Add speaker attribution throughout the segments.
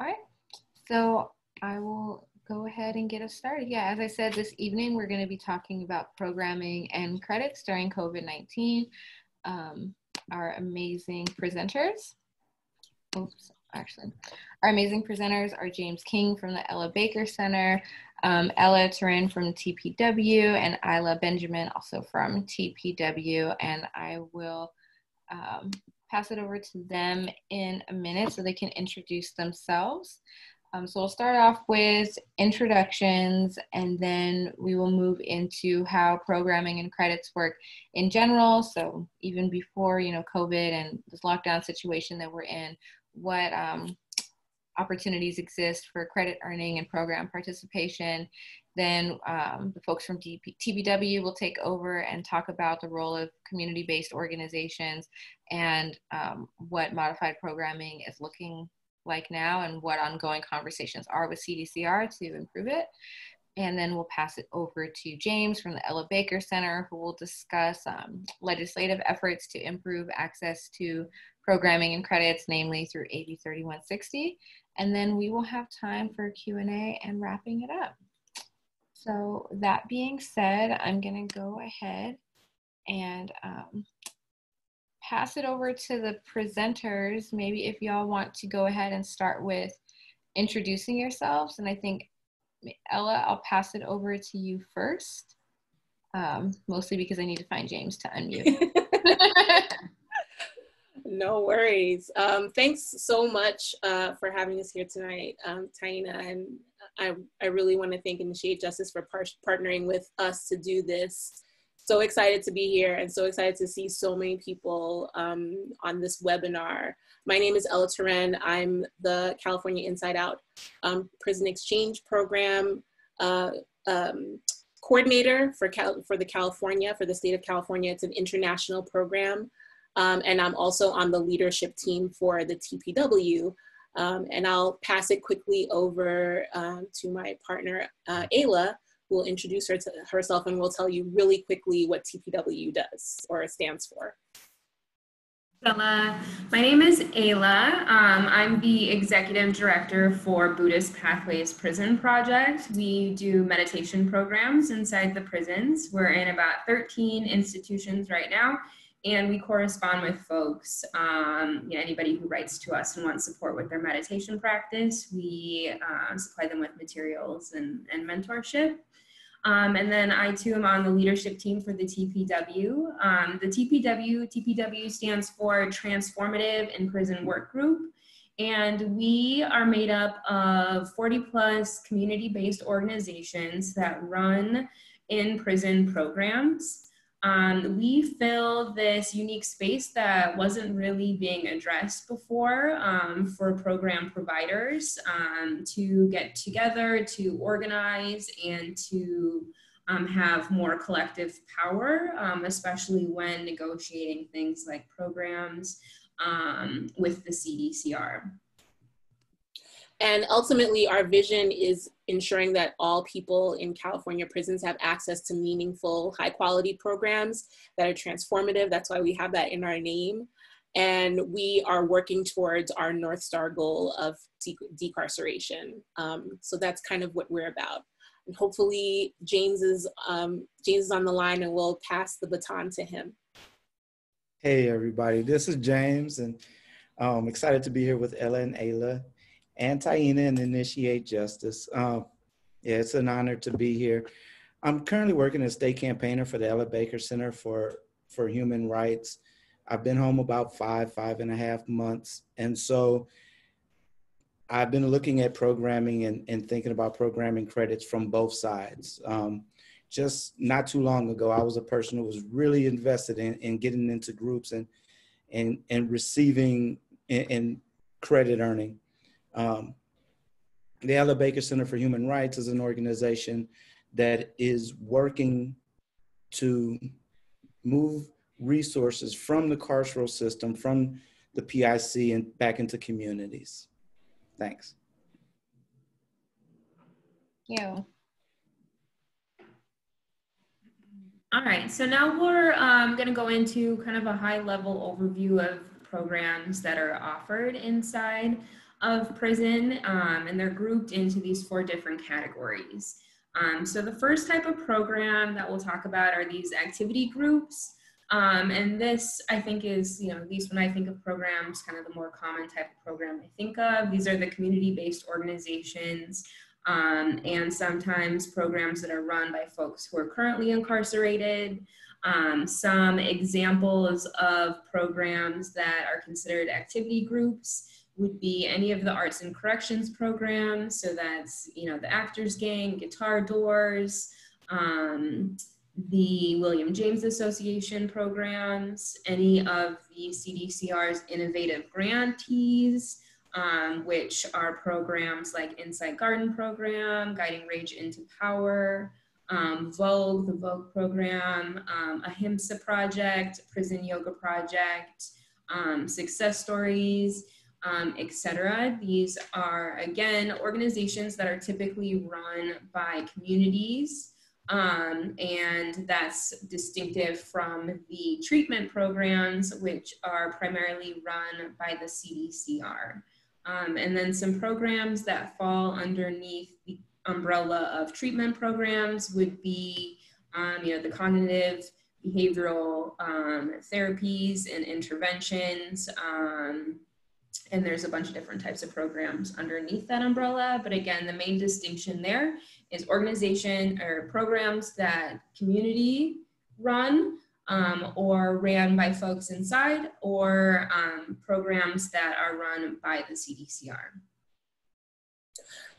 Speaker 1: All right, so I will go ahead and get us started. Yeah, as I said, this evening we're going to be talking about programming and credits during COVID 19. Um, our amazing presenters. Oops, actually, our amazing presenters are James King from the Ella Baker Center, um, Ella Turin from TPW, and Isla Benjamin also from TPW. And I will um, pass it over to them in a minute so they can introduce themselves. Um, so we'll start off with introductions and then we will move into how programming and credits work in general. So even before, you know, COVID and this lockdown situation that we're in, what um, opportunities exist for credit earning and program participation. Then um, the folks from DP, TPW will take over and talk about the role of community-based organizations and um, what modified programming is looking like now and what ongoing conversations are with CDCR to improve it. And then we'll pass it over to James from the Ella Baker Center, who will discuss um, legislative efforts to improve access to programming and credits, namely through AB 3160. And then we will have time for Q&A and wrapping it up. So that being said, I'm gonna go ahead and um, pass it over to the presenters. Maybe if y'all want to go ahead and start with introducing yourselves. And I think, Ella, I'll pass it over to you first, um, mostly because I need to find James to unmute.
Speaker 2: no worries. Um, thanks so much uh, for having us here tonight, um, Taina. And I, I really want to thank Initiate Justice for par partnering with us to do this so excited to be here and so excited to see so many people um, on this webinar. My name is Ella Turen. I'm the California Inside Out um, Prison Exchange Program uh, um, coordinator for, Cal for the California, for the state of California. It's an international program. Um, and I'm also on the leadership team for the TPW. Um, and I'll pass it quickly over um, to my partner, uh, Ayla, who will introduce her to herself and will tell you really quickly what TPW does or stands for.
Speaker 3: Stella. My name is Ayla. Um, I'm the executive director for Buddhist Pathways Prison Project. We do meditation programs inside the prisons. We're in about 13 institutions right now, and we correspond with folks. Um, you know, anybody who writes to us and wants support with their meditation practice, we uh, supply them with materials and, and mentorship. Um, and then I too am on the leadership team for the TPW. Um, the TPW, TPW stands for Transformative in Prison Work Group. And we are made up of 40 plus community-based organizations that run in prison programs um, we fill this unique space that wasn't really being addressed before um, for program providers um, to get together, to organize, and to um, have more collective power, um, especially when negotiating things like programs um, with the CDCR.
Speaker 2: And ultimately, our vision is ensuring that all people in California prisons have access to meaningful, high quality programs that are transformative. That's why we have that in our name. And we are working towards our North Star goal of de decarceration. Um, so that's kind of what we're about. And hopefully James is, um, James is on the line and we'll pass the baton to him.
Speaker 4: Hey everybody, this is James and I'm um, excited to be here with Ella and Ayla and Taina and Initiate Justice. Um, yeah, it's an honor to be here. I'm currently working as state campaigner for the Ella Baker Center for, for Human Rights. I've been home about five, five and a half months. And so I've been looking at programming and, and thinking about programming credits from both sides. Um, just not too long ago, I was a person who was really invested in, in getting into groups and, and, and receiving and, and credit earning. Um, the Ella Baker Center for Human Rights is an organization that is working to move resources from the carceral system, from the PIC, and back into communities. Thanks.
Speaker 1: Thank you.
Speaker 3: All right, so now we're um, going to go into kind of a high level overview of programs that are offered inside of prison, um, and they're grouped into these four different categories. Um, so the first type of program that we'll talk about are these activity groups. Um, and this, I think, is, you know, at least when I think of programs, kind of the more common type of program I think of. These are the community based organizations um, and sometimes programs that are run by folks who are currently incarcerated. Um, some examples of programs that are considered activity groups would be any of the arts and corrections programs. So that's, you know, the Actors Gang, Guitar Doors, um, the William James Association programs, any of the CDCR's innovative grantees, um, which are programs like Insight Garden Program, Guiding Rage into Power, um, VOEG, the VOEG program, um, Ahimsa Project, Prison Yoga Project, um, Success Stories, um, etc. These are, again, organizations that are typically run by communities um, and that's distinctive from the treatment programs, which are primarily run by the CDCR. Um, and then some programs that fall underneath the umbrella of treatment programs would be, um, you know, the cognitive behavioral um, therapies and interventions. And there's a bunch of different types of programs underneath that umbrella. But again, the main distinction there is organization or programs that community run um, or ran by folks inside or um, programs that are run by the CDCR.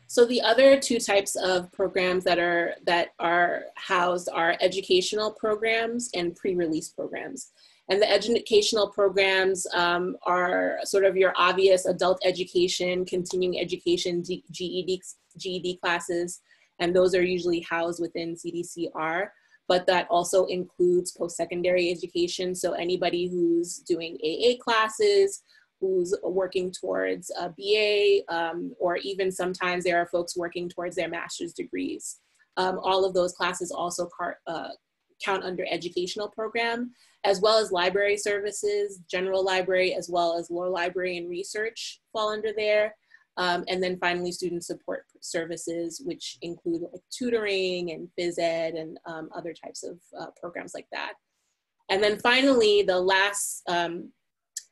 Speaker 2: So the other two types of programs that are that are housed are educational programs and pre-release programs. And the educational programs um, are sort of your obvious adult education, continuing education, GED, GED classes, and those are usually housed within CDCR. But that also includes post-secondary education. So anybody who's doing AA classes, who's working towards a BA, um, or even sometimes there are folks working towards their master's degrees. Um, all of those classes also uh, count under educational program, as well as library services, general library, as well as law library and research fall under there. Um, and then finally, student support services, which include like tutoring and phys ed and um, other types of uh, programs like that. And then finally, the last um,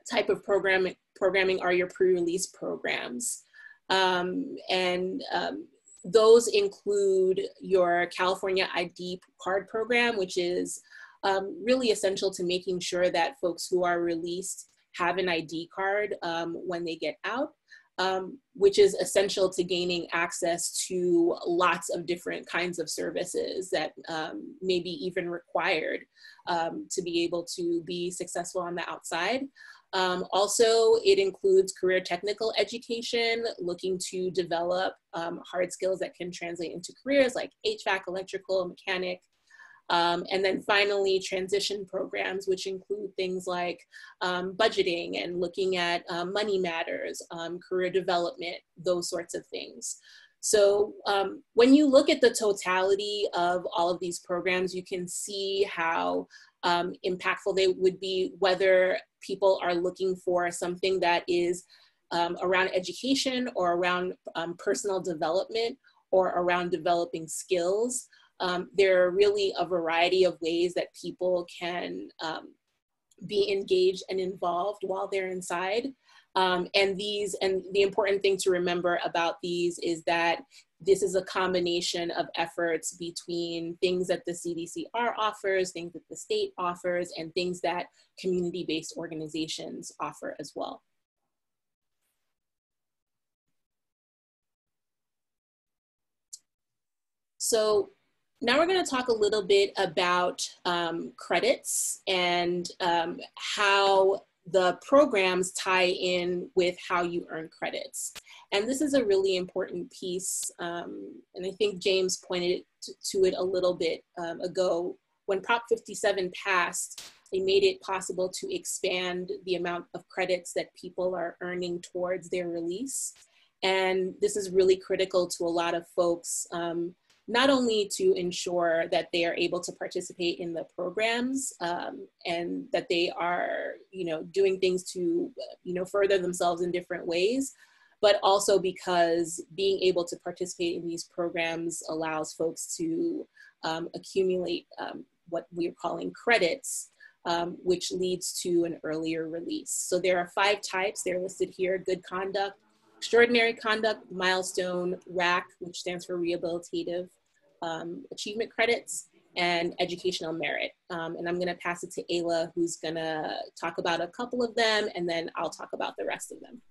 Speaker 2: type of program, programming are your pre-release programs. Um, and um, those include your California ID card program, which is um, really essential to making sure that folks who are released have an ID card um, when they get out um, which is essential to gaining access to lots of different kinds of services that um, may be even required um, to be able to be successful on the outside. Um, also, it includes career technical education, looking to develop um, hard skills that can translate into careers like HVAC, electrical, mechanic, um, and then finally, transition programs, which include things like um, budgeting and looking at um, money matters, um, career development, those sorts of things. So um, when you look at the totality of all of these programs, you can see how um, impactful they would be, whether people are looking for something that is around education or around personal development or around developing skills um, there are really a variety of ways that people can um, be engaged and involved while they're inside. Um, and these, and the important thing to remember about these is that this is a combination of efforts between things that the CDCR offers, things that the state offers, and things that community-based organizations offer as well. So now we're going to talk a little bit about um, credits and um, how the programs tie in with how you earn credits. And this is a really important piece. Um, and I think James pointed to it a little bit um, ago. When Prop 57 passed, they made it possible to expand the amount of credits that people are earning towards their release. And this is really critical to a lot of folks um, not only to ensure that they are able to participate in the programs um, and that they are, you know, doing things to, you know, further themselves in different ways, but also because being able to participate in these programs allows folks to um, accumulate um, what we're calling credits, um, which leads to an earlier release. So there are five types, they're listed here, good conduct, extraordinary conduct, milestone, RAC, which stands for rehabilitative um, achievement credits, and educational merit. Um, and I'm gonna pass it to Ayla, who's gonna talk about a couple of them, and then I'll talk about the rest of them.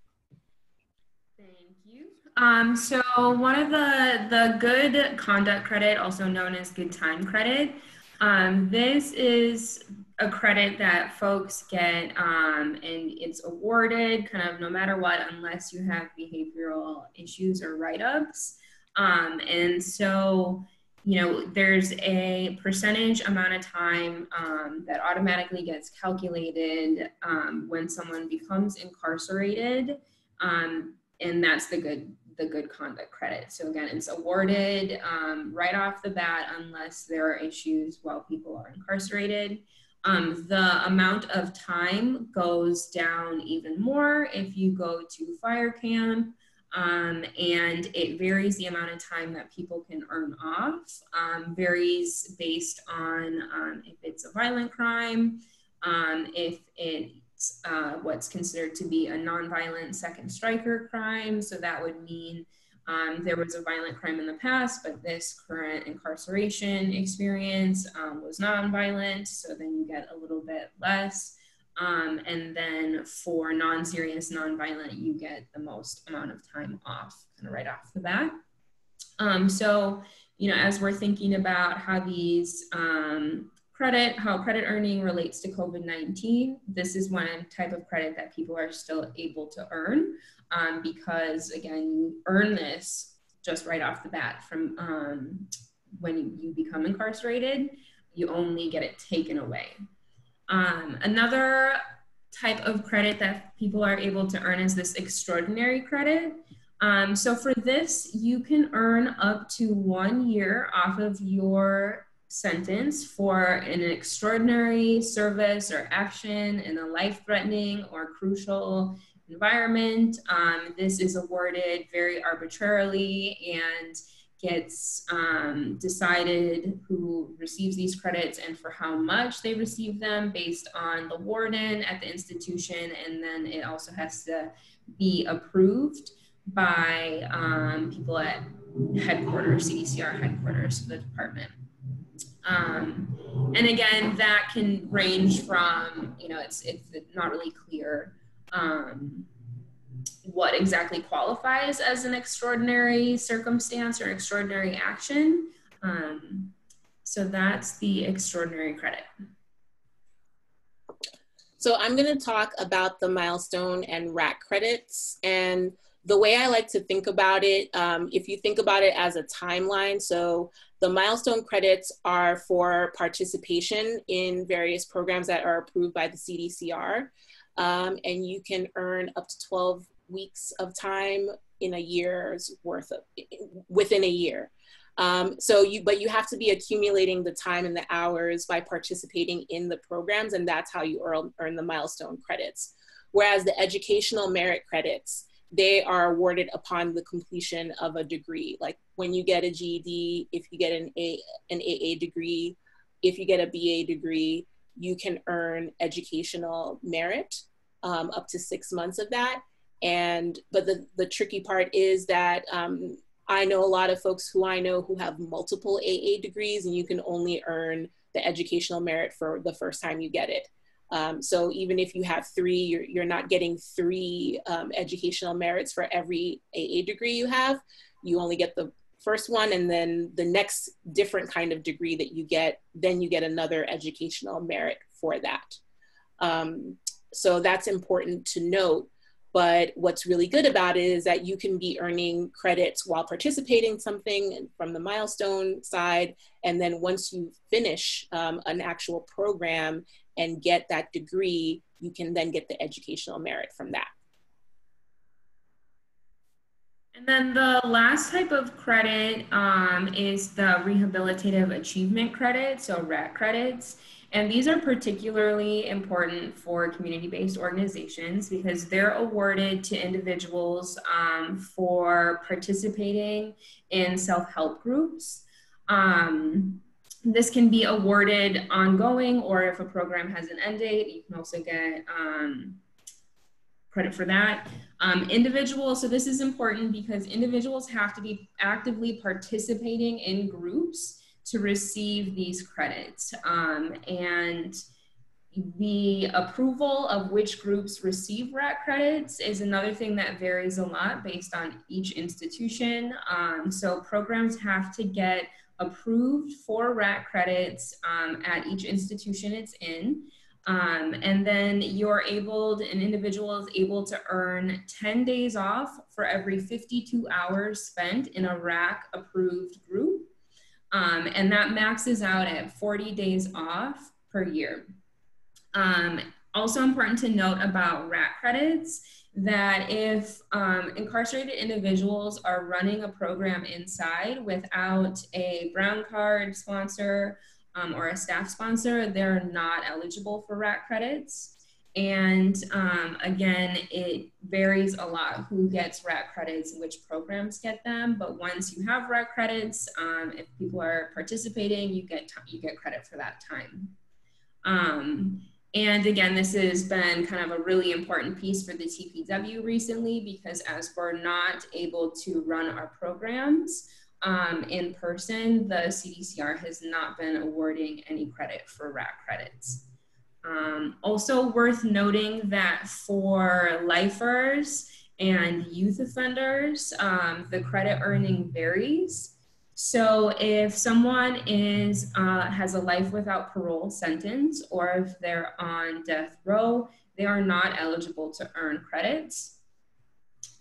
Speaker 3: Thank you. Um, so one of the, the good conduct credit, also known as good time credit, um, this is a credit that folks get um, and it's awarded kind of no matter what unless you have behavioral issues or write-ups um, and so you know there's a percentage amount of time um, that automatically gets calculated um, when someone becomes incarcerated um, and that's the good the good conduct credit. So again, it's awarded um, right off the bat unless there are issues while people are incarcerated. Um, the amount of time goes down even more if you go to fire camp, um, and it varies the amount of time that people can earn off. Um, varies based on um, if it's a violent crime, um, if it's uh, what's considered to be a nonviolent second striker crime. So that would mean um, there was a violent crime in the past, but this current incarceration experience um, was nonviolent. So then you get a little bit less. Um, and then for non-serious, non-violent, you get the most amount of time off, kind of right off the bat. Um, so, you know, as we're thinking about how these um, credit, how credit earning relates to COVID 19, this is one type of credit that people are still able to earn um, because, again, you earn this just right off the bat from um, when you become incarcerated, you only get it taken away. Um, another type of credit that people are able to earn is this extraordinary credit. Um, so for this, you can earn up to one year off of your sentence for an extraordinary service or action in a life threatening or crucial environment. Um, this is awarded very arbitrarily and gets um, decided who receives these credits and for how much they receive them based on the warden at the institution. And then it also has to be approved by um, people at headquarters, CDCR headquarters, the department. Um, and again, that can range from, you know, it's, it's not really clear um, what exactly qualifies as an extraordinary circumstance or extraordinary action. Um, so that's the extraordinary credit.
Speaker 2: So I'm going to talk about the milestone and RAC credits. And the way I like to think about it, um, if you think about it as a timeline, so the milestone credits are for participation in various programs that are approved by the CDCR. Um, and you can earn up to 12 weeks of time in a year's worth of, within a year. Um, so you, but you have to be accumulating the time and the hours by participating in the programs, and that's how you earn, earn the milestone credits. Whereas the educational merit credits, they are awarded upon the completion of a degree. Like when you get a GED, if you get an, a, an AA degree, if you get a BA degree, you can earn educational merit um, up to six months of that. And, but the, the tricky part is that um, I know a lot of folks who I know who have multiple AA degrees and you can only earn the educational merit for the first time you get it. Um, so even if you have three, you're, you're not getting three um, educational merits for every AA degree you have. You only get the first one and then the next different kind of degree that you get, then you get another educational merit for that. Um, so that's important to note. But what's really good about it is that you can be earning credits while participating something from the milestone side. And then once you finish um, an actual program and get that degree, you can then get the educational merit from that.
Speaker 3: And then the last type of credit um, is the rehabilitative achievement credit, so RAC credits. And these are particularly important for community based organizations because they're awarded to individuals um, for participating in self help groups. Um, this can be awarded ongoing, or if a program has an end date, you can also get um, credit for that. Um, individuals, so this is important because individuals have to be actively participating in groups to receive these credits. Um, and the approval of which groups receive RAC credits is another thing that varies a lot based on each institution. Um, so programs have to get approved for RAC credits um, at each institution it's in. Um, and then you're able, an individual is able to earn 10 days off for every 52 hours spent in a RAC approved group. Um, and that maxes out at 40 days off per year. Um, also important to note about RAC credits that if um, incarcerated individuals are running a program inside without a brown card sponsor um, or a staff sponsor, they're not eligible for RAC credits. And um, again, it varies a lot who gets RAC credits and which programs get them. But once you have RAC credits, um, if people are participating, you get you get credit for that time. Um, and again, this has been kind of a really important piece for the TPW recently because as we're not able to run our programs um, in person, the CDCR has not been awarding any credit for RAC credits. Um, also worth noting that for lifers and youth offenders, um, the credit earning varies. So if someone is uh, has a life without parole sentence, or if they're on death row, they are not eligible to earn credits.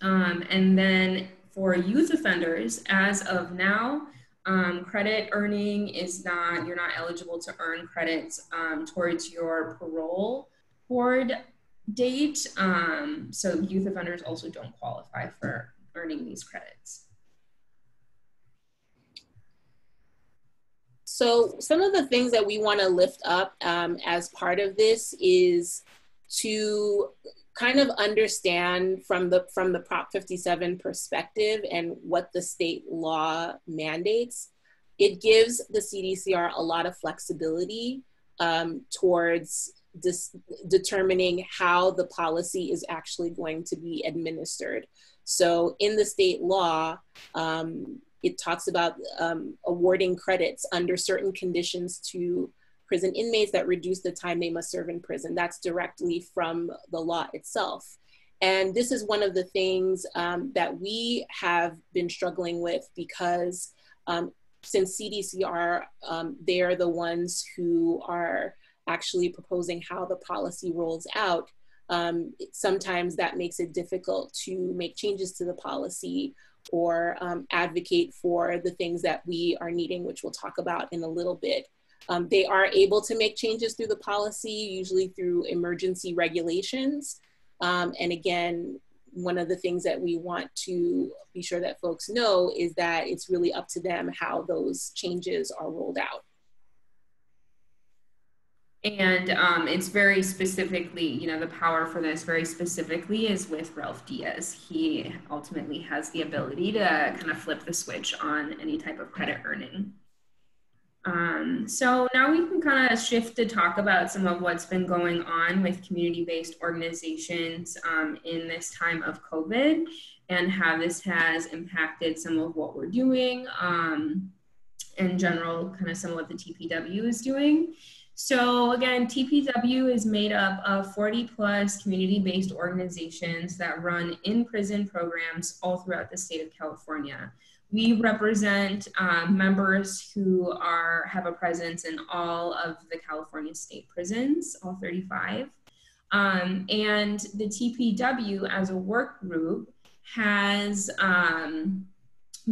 Speaker 3: Um, and then for youth offenders, as of now, um, credit earning is not, you're not eligible to earn credits um, towards your parole board date. Um, so youth offenders also don't qualify for earning these credits.
Speaker 2: So some of the things that we want to lift up um, as part of this is to kind of understand from the from the Prop 57 perspective and what the state law mandates. It gives the CDCR a lot of flexibility um, towards determining how the policy is actually going to be administered. So in the state law, um, it talks about um, awarding credits under certain conditions to prison inmates that reduce the time they must serve in prison. That's directly from the law itself. And this is one of the things um, that we have been struggling with because um, since CDCR, um, they're the ones who are actually proposing how the policy rolls out. Um, sometimes that makes it difficult to make changes to the policy or um, advocate for the things that we are needing, which we'll talk about in a little bit. Um, they are able to make changes through the policy, usually through emergency regulations. Um, and again, one of the things that we want to be sure that folks know is that it's really up to them how those changes are rolled out.
Speaker 3: And um, it's very specifically, you know, the power for this very specifically is with Ralph Diaz. He ultimately has the ability to kind of flip the switch on any type of credit earning. Um, so now we can kind of shift to talk about some of what's been going on with community-based organizations um, in this time of COVID and how this has impacted some of what we're doing um, in general, kind of some of what the TPW is doing. So again, TPW is made up of 40 plus community-based organizations that run in-prison programs all throughout the state of California. We represent um, members who are have a presence in all of the California state prisons, all 35. Um, and the TPW as a work group has um,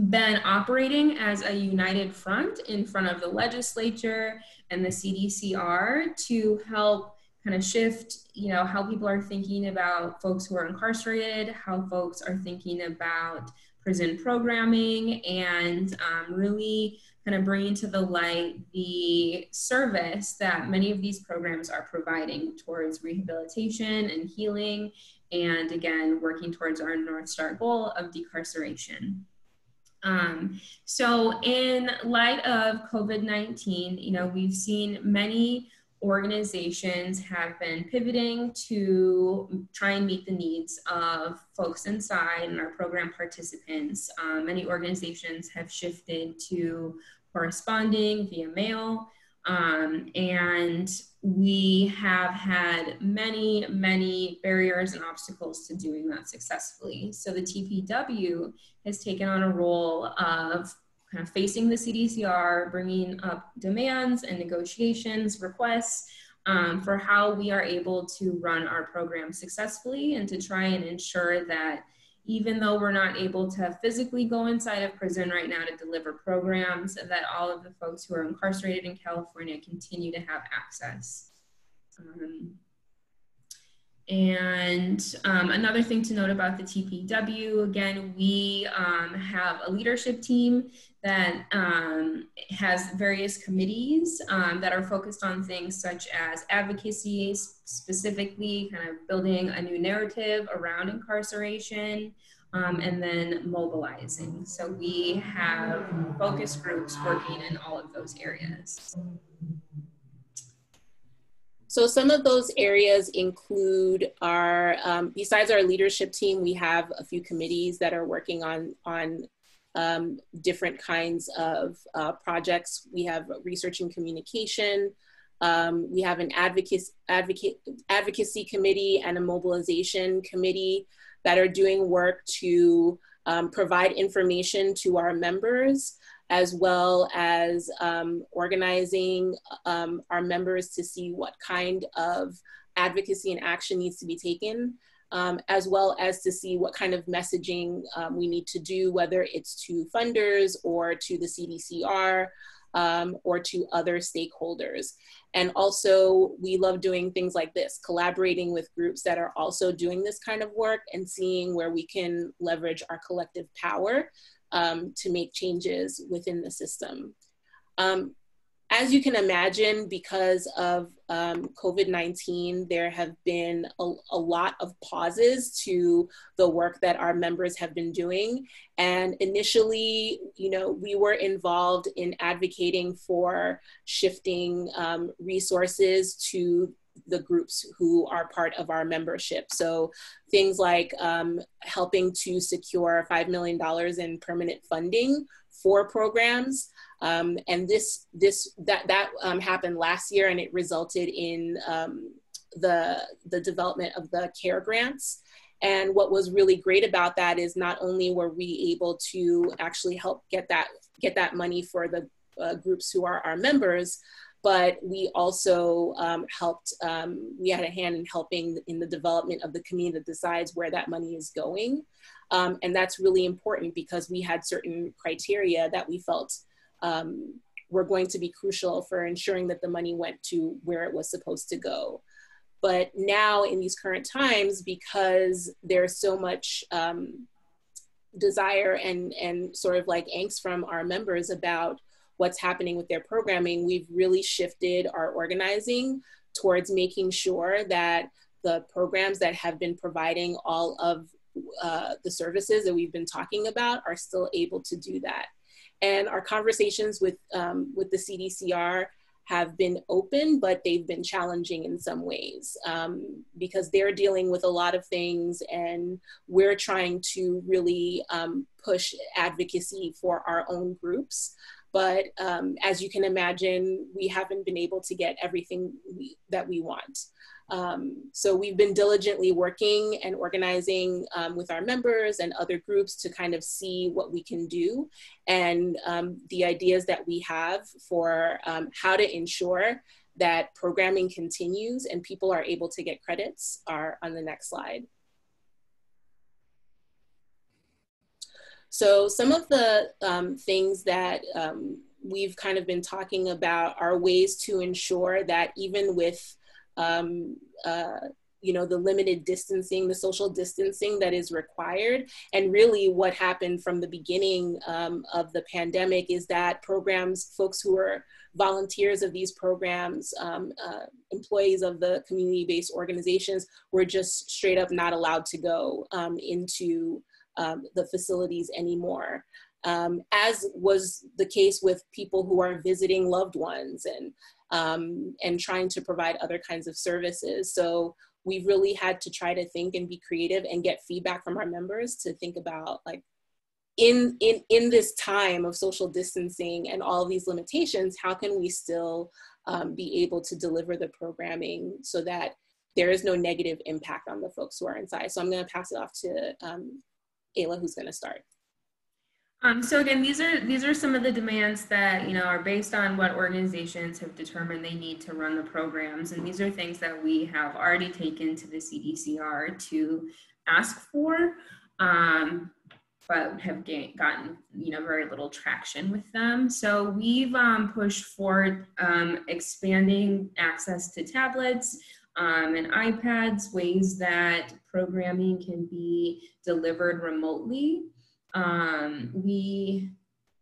Speaker 3: been operating as a united front in front of the legislature and the CDCR to help kind of shift, you know, how people are thinking about folks who are incarcerated, how folks are thinking about prison programming, and um, really kind of bringing to the light the service that many of these programs are providing towards rehabilitation and healing, and again, working towards our North Star goal of decarceration. Um, so in light of COVID-19, you know, we've seen many organizations have been pivoting to try and meet the needs of folks inside and our program participants. Um, many organizations have shifted to corresponding via mail. Um, and we have had many, many barriers and obstacles to doing that successfully. So the TPW has taken on a role of kind of facing the CDCR, bringing up demands and negotiations, requests um, for how we are able to run our program successfully and to try and ensure that even though we're not able to physically go inside of prison right now to deliver programs, that all of the folks who are incarcerated in California continue to have access. Um, and um, another thing to note about the TPW, again, we um, have a leadership team that um, has various committees um, that are focused on things such as advocacy, specifically kind of building a new narrative around incarceration, um, and then mobilizing. So we have focus groups working in all of those areas.
Speaker 2: So some of those areas include our, um, besides our leadership team, we have a few committees that are working on, on um, different kinds of uh, projects. We have research and communication. Um, we have an advocacy, advocate, advocacy committee and a mobilization committee that are doing work to um, provide information to our members as well as um, organizing um, our members to see what kind of advocacy and action needs to be taken, um, as well as to see what kind of messaging um, we need to do, whether it's to funders or to the CDCR um, or to other stakeholders. And also, we love doing things like this, collaborating with groups that are also doing this kind of work and seeing where we can leverage our collective power um, to make changes within the system. Um, as you can imagine, because of um, COVID 19, there have been a, a, lot of pauses to the work that our members have been doing. And initially, you know, we were involved in advocating for shifting um, resources to the groups who are part of our membership. So things like um, helping to secure $5 million in permanent funding for programs. Um, and this, this, that, that um, happened last year and it resulted in um, the, the development of the CARE grants. And what was really great about that is not only were we able to actually help get that, get that money for the uh, groups who are our members, but we also um, helped, um, we had a hand in helping in the development of the community that decides where that money is going. Um, and that's really important because we had certain criteria that we felt um, were going to be crucial for ensuring that the money went to where it was supposed to go. But now in these current times, because there's so much um, desire and, and sort of like angst from our members about what's happening with their programming, we've really shifted our organizing towards making sure that the programs that have been providing all of uh, the services that we've been talking about are still able to do that. And our conversations with, um, with the CDCR have been open, but they've been challenging in some ways um, because they're dealing with a lot of things, and we're trying to really um, push advocacy for our own groups. But um, as you can imagine, we haven't been able to get everything we, that we want. Um, so we've been diligently working and organizing um, with our members and other groups to kind of see what we can do and um, the ideas that we have for um, how to ensure that programming continues and people are able to get credits are on the next slide. So some of the um, things that um, we've kind of been talking about are ways to ensure that even with um, uh, you know the limited distancing the social distancing that is required and really what happened from the beginning um, of the pandemic is that programs folks who are volunteers of these programs um, uh, employees of the community-based organizations were just straight up not allowed to go um, into um, the facilities anymore um, as was the case with people who are visiting loved ones and um, and trying to provide other kinds of services. So we really had to try to think and be creative and get feedback from our members to think about like in in in this time of social distancing and all these limitations how can we still um, be able to deliver the programming so that there is no negative impact on the folks who are inside so i'm going to pass it off to um, ayla who's going to start
Speaker 3: um, so again, these are these are some of the demands that you know are based on what organizations have determined they need to run the programs, and these are things that we have already taken to the CDCR to ask for, um, but have gotten you know very little traction with them. So we've um, pushed for um, expanding access to tablets. Um, and iPads, ways that programming can be delivered remotely. Um, we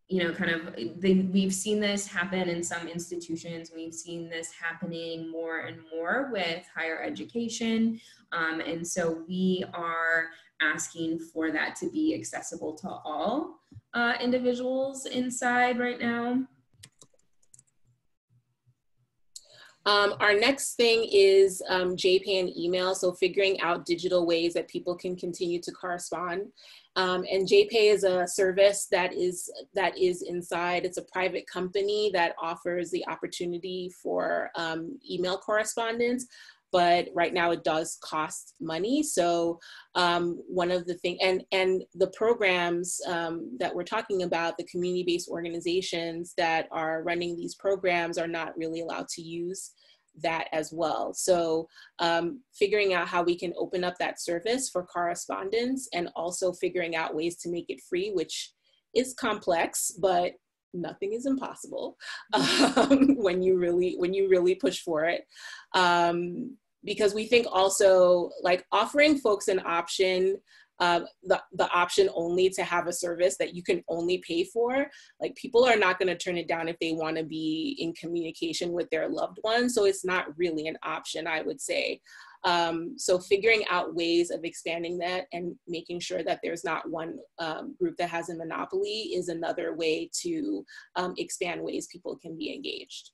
Speaker 3: you know kind of they, we've seen this happen in some institutions. We've seen this happening more and more with higher education. Um, and so we are asking for that to be accessible to all uh, individuals inside right now
Speaker 2: Um, our next thing is um, JPay and email, so figuring out digital ways that people can continue to correspond. Um, and JPay is a service that is that is inside. It's a private company that offers the opportunity for um, email correspondence, but right now it does cost money. So um, one of the things, and and the programs um, that we're talking about, the community-based organizations that are running these programs are not really allowed to use that as well. So um, figuring out how we can open up that service for correspondence and also figuring out ways to make it free, which is complex, but nothing is impossible um, when you really when you really push for it. Um, because we think also like offering folks an option uh, the, the option only to have a service that you can only pay for. Like people are not going to turn it down if they want to be in communication with their loved ones. So it's not really an option, I would say. Um, so figuring out ways of expanding that and making sure that there's not one um, group that has a monopoly is another way to um, expand ways people can be engaged.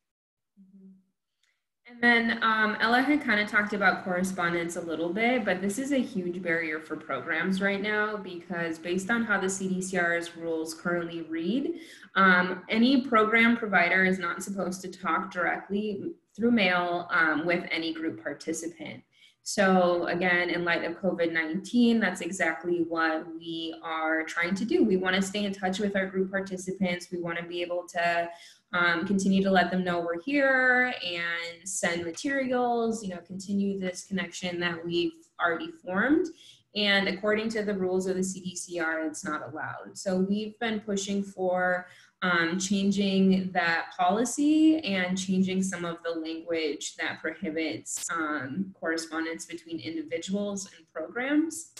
Speaker 3: And then um, Ella had kind of talked about correspondence a little bit, but this is a huge barrier for programs right now because based on how the CDCR's rules currently read, um, any program provider is not supposed to talk directly through mail um, with any group participant. So again, in light of COVID-19, that's exactly what we are trying to do. We want to stay in touch with our group participants. We want to be able to um, continue to let them know we're here and send materials, you know, continue this connection that we've already formed. And according to the rules of the CDCR, it's not allowed. So we've been pushing for um, changing that policy and changing some of the language that prohibits um, correspondence between individuals and programs.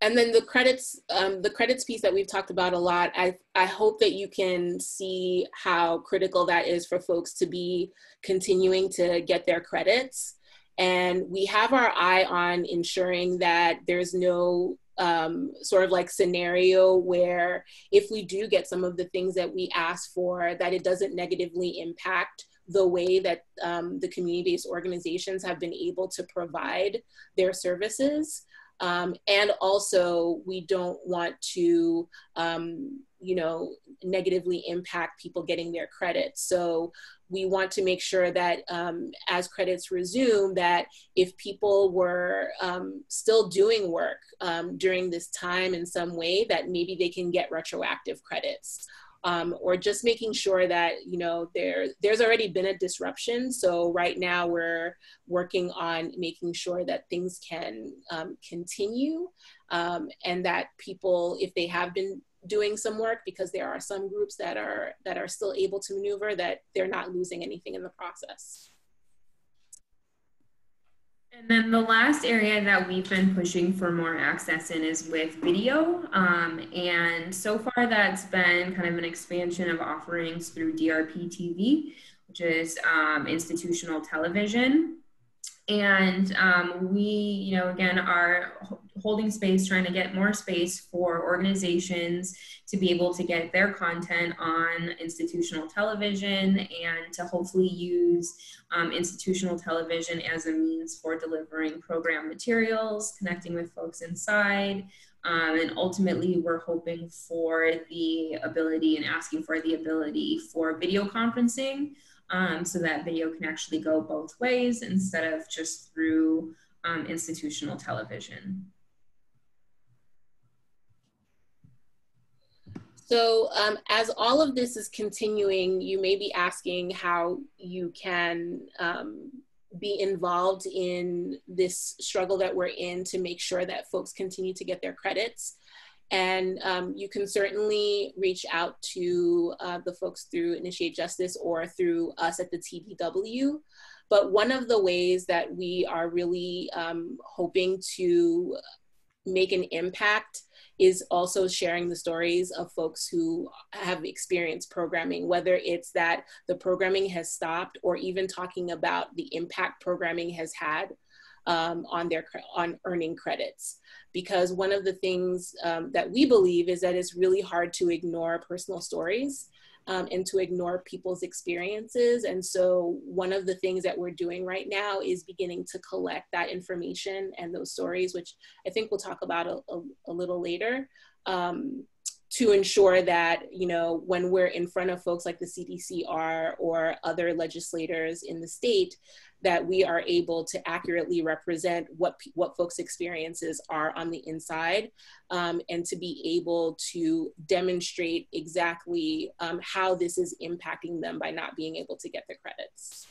Speaker 2: And then the credits um, the credits piece that we've talked about a lot I, I hope that you can see how critical that is for folks to be continuing to get their credits. And we have our eye on ensuring that there's no um, sort of like scenario where if we do get some of the things that we ask for that it doesn't negatively impact the way that um, the community-based organizations have been able to provide their services. Um, and also, we don't want to, um, you know, negatively impact people getting their credits. So we want to make sure that um, as credits resume, that if people were um, still doing work um, during this time in some way, that maybe they can get retroactive credits um, or just making sure that you know there there's already been a disruption. So right now we're working on making sure that things can um, continue um, and that people, if they have been doing some work, because there are some groups that are that are still able to maneuver, that they're not losing anything in the process.
Speaker 3: And then the last area that we've been pushing for more access in is with video. Um, and so far, that's been kind of an expansion of offerings through DRP TV, which is um, institutional television. And um, we, you know, again, are holding space, trying to get more space for organizations to be able to get their content on institutional television and to hopefully use um, institutional television as a means for delivering program materials, connecting with folks inside. Um, and ultimately, we're hoping for the ability and asking for the ability for video conferencing um, so that video can actually go both ways instead of just through um, institutional television.
Speaker 2: So um, as all of this is continuing, you may be asking how you can um, be involved in this struggle that we're in to make sure that folks continue to get their credits. And um, you can certainly reach out to uh, the folks through Initiate Justice or through us at the TPW. But one of the ways that we are really um, hoping to make an impact is also sharing the stories of folks who have experienced programming, whether it's that the programming has stopped or even talking about the impact programming has had um, on their on earning credits. Because one of the things um, that we believe is that it's really hard to ignore personal stories um, and to ignore people's experiences. And so, one of the things that we're doing right now is beginning to collect that information and those stories, which I think we'll talk about a, a, a little later. Um, to ensure that you know when we're in front of folks like the CDCR or other legislators in the state that we are able to accurately represent what what folks experiences are on the inside um, and to be able to demonstrate exactly um, how this is impacting them by not being able to get the credits.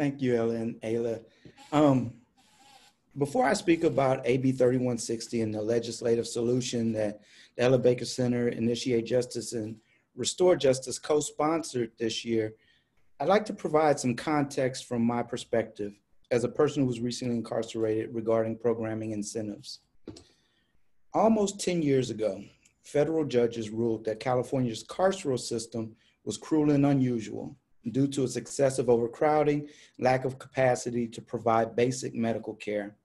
Speaker 4: Thank you, Ellen, Ayla. Um, before I speak about AB 3160 and the legislative solution that the Ella Baker Center, Initiate Justice, and Restore Justice co-sponsored this year, I'd like to provide some context from my perspective as a person who was recently incarcerated regarding programming incentives. Almost 10 years ago, federal judges ruled that California's carceral system was cruel and unusual due to its excessive overcrowding, lack of capacity to provide basic medical care.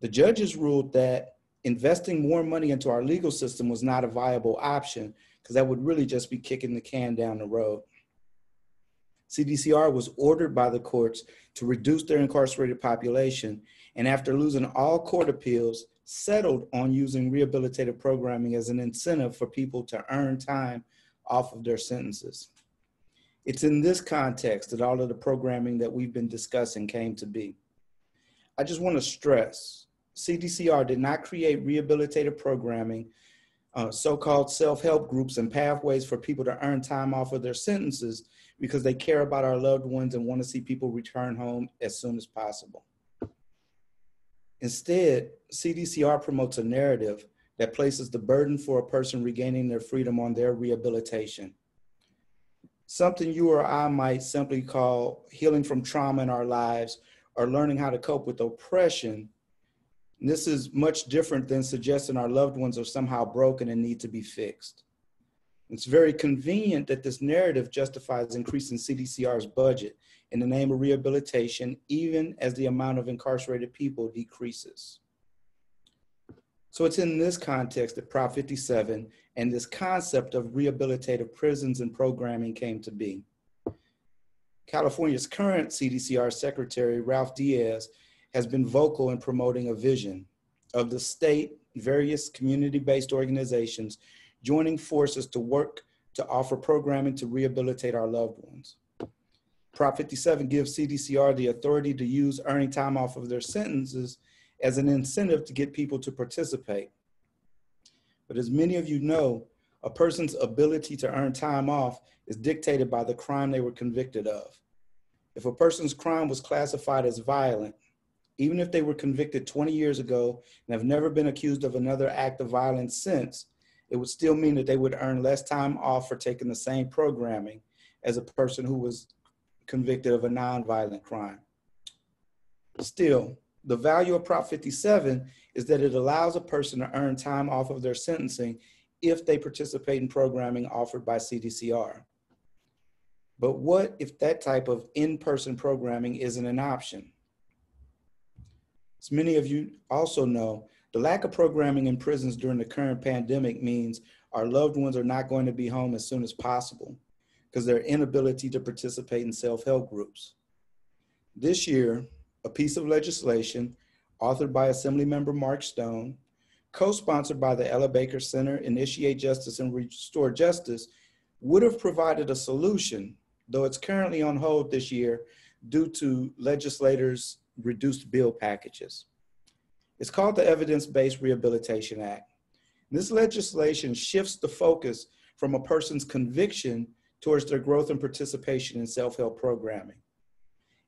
Speaker 4: The judges ruled that investing more money into our legal system was not a viable option because that would really just be kicking the can down the road. CDCR was ordered by the courts to reduce their incarcerated population, and after losing all court appeals, settled on using rehabilitative programming as an incentive for people to earn time off of their sentences. It's in this context that all of the programming that we've been discussing came to be. I just want to stress CDCR did not create rehabilitative programming, uh, so called self help groups, and pathways for people to earn time off of their sentences because they care about our loved ones and want to see people return home as soon as possible. Instead, CDCR promotes a narrative that places the burden for a person regaining their freedom on their rehabilitation. Something you or I might simply call healing from trauma in our lives or learning how to cope with oppression this is much different than suggesting our loved ones are somehow broken and need to be fixed. It's very convenient that this narrative justifies increasing CDCR's budget in the name of rehabilitation, even as the amount of incarcerated people decreases. So it's in this context that Prop 57 and this concept of rehabilitative prisons and programming came to be. California's current CDCR Secretary, Ralph Diaz, has been vocal in promoting a vision of the state, various community-based organizations joining forces to work to offer programming to rehabilitate our loved ones. Prop 57 gives CDCR the authority to use earning time off of their sentences as an incentive to get people to participate. But as many of you know, a person's ability to earn time off is dictated by the crime they were convicted of. If a person's crime was classified as violent, even if they were convicted 20 years ago and have never been accused of another act of violence since, it would still mean that they would earn less time off for taking the same programming as a person who was convicted of a nonviolent crime. Still, the value of Prop 57 is that it allows a person to earn time off of their sentencing if they participate in programming offered by CDCR. But what if that type of in-person programming isn't an option? As many of you also know, the lack of programming in prisons during the current pandemic means our loved ones are not going to be home as soon as possible because their inability to participate in self-help groups. This year, a piece of legislation authored by Assemblymember Mark Stone, co-sponsored by the Ella Baker Center, Initiate Justice and Restore Justice, would have provided a solution, though it's currently on hold this year due to legislators' reduced bill packages. It's called the Evidence-Based Rehabilitation Act. This legislation shifts the focus from a person's conviction towards their growth and participation in self-help programming.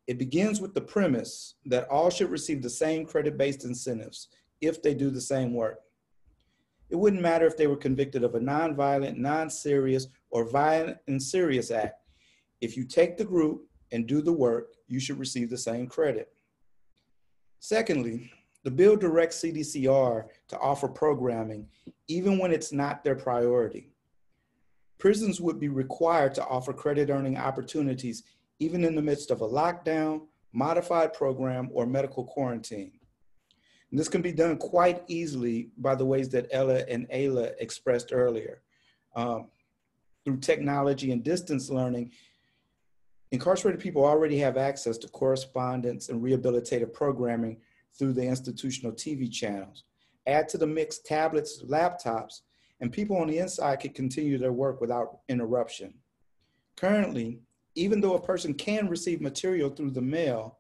Speaker 4: It begins with the premise that all should receive the same credit-based incentives if they do the same work. It wouldn't matter if they were convicted of a non-violent, non-serious, or violent and serious act. If you take the group and do the work, you should receive the same credit. Secondly, the bill directs CDCR to offer programming even when it's not their priority. Prisons would be required to offer credit earning opportunities even in the midst of a lockdown, modified program, or medical quarantine. And this can be done quite easily by the ways that Ella and Ayla expressed earlier. Um, through technology and distance learning, incarcerated people already have access to correspondence and rehabilitative programming through the institutional TV channels. Add to the mix tablets, laptops, and people on the inside can continue their work without interruption. Currently, even though a person can receive material through the mail,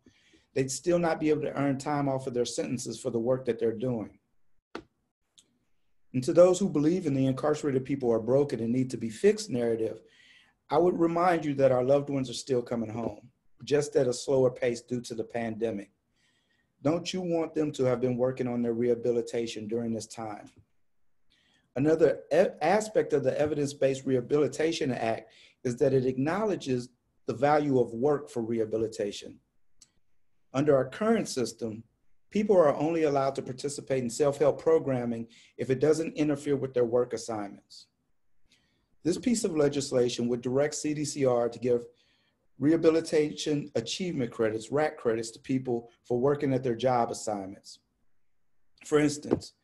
Speaker 4: they'd still not be able to earn time off of their sentences for the work that they're doing. And to those who believe in the incarcerated people are broken and need to be fixed narrative, I would remind you that our loved ones are still coming home, just at a slower pace due to the pandemic. Don't you want them to have been working on their rehabilitation during this time? Another aspect of the Evidence-Based Rehabilitation Act is that it acknowledges the value of work for rehabilitation. Under our current system, people are only allowed to participate in self-help programming if it doesn't interfere with their work assignments. This piece of legislation would direct CDCR to give rehabilitation achievement credits, RAC credits to people for working at their job assignments. For instance,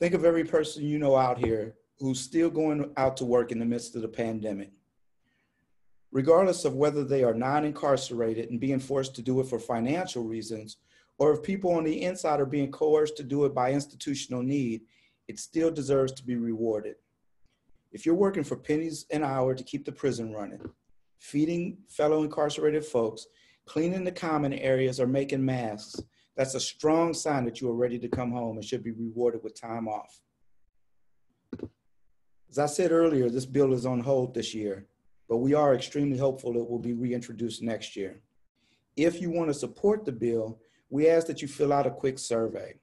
Speaker 4: think of every person you know out here who's still going out to work in the midst of the pandemic regardless of whether they are non-incarcerated and being forced to do it for financial reasons, or if people on the inside are being coerced to do it by institutional need, it still deserves to be rewarded. If you're working for pennies an hour to keep the prison running, feeding fellow incarcerated folks, cleaning the common areas, or making masks, that's a strong sign that you are ready to come home and should be rewarded with time off. As I said earlier, this bill is on hold this year but we are extremely hopeful it will be reintroduced next year. If you want to support the bill, we ask that you fill out a quick survey.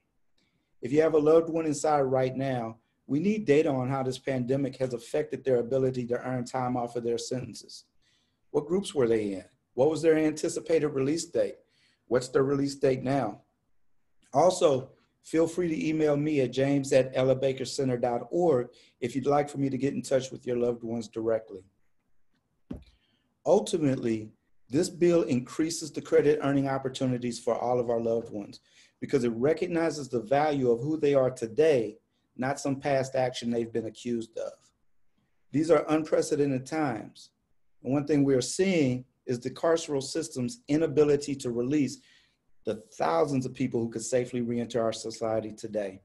Speaker 4: If you have a loved one inside right now, we need data on how this pandemic has affected their ability to earn time off of their sentences. What groups were they in? What was their anticipated release date? What's their release date now? Also, feel free to email me at james at ellabakercenter.org if you'd like for me to get in touch with your loved ones directly. Ultimately, this bill increases the credit earning opportunities for all of our loved ones because it recognizes the value of who they are today, not some past action they've been accused of. These are unprecedented times. And one thing we are seeing is the carceral system's inability to release the thousands of people who could safely reenter our society today.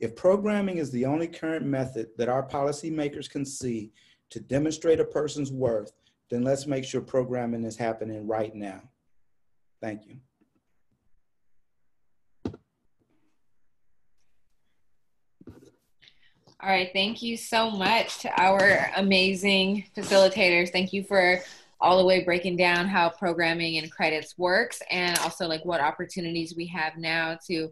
Speaker 4: If programming is the only current method that our policymakers can see to demonstrate a person's worth, then let's make sure programming is happening right now. Thank you.
Speaker 1: All right, thank you so much to our amazing facilitators. Thank you for all the way breaking down how programming and credits works and also like what opportunities we have now to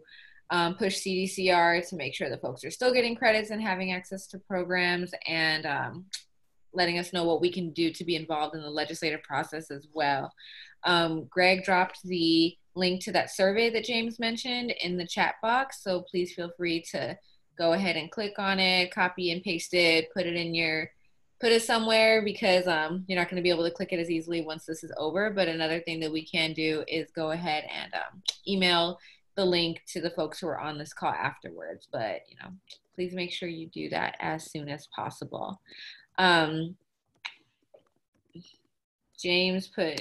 Speaker 1: um, push CDCR to make sure that folks are still getting credits and having access to programs and um, letting us know what we can do to be involved in the legislative process as well. Um, Greg dropped the link to that survey that James mentioned in the chat box, so please feel free to go ahead and click on it, copy and paste it, put it in your put it somewhere because um, you're not going to be able to click it as easily once this is over. But another thing that we can do is go ahead and um, email the link to the folks who are on this call afterwards. But you know, please make sure you do that as soon as possible. Um, James put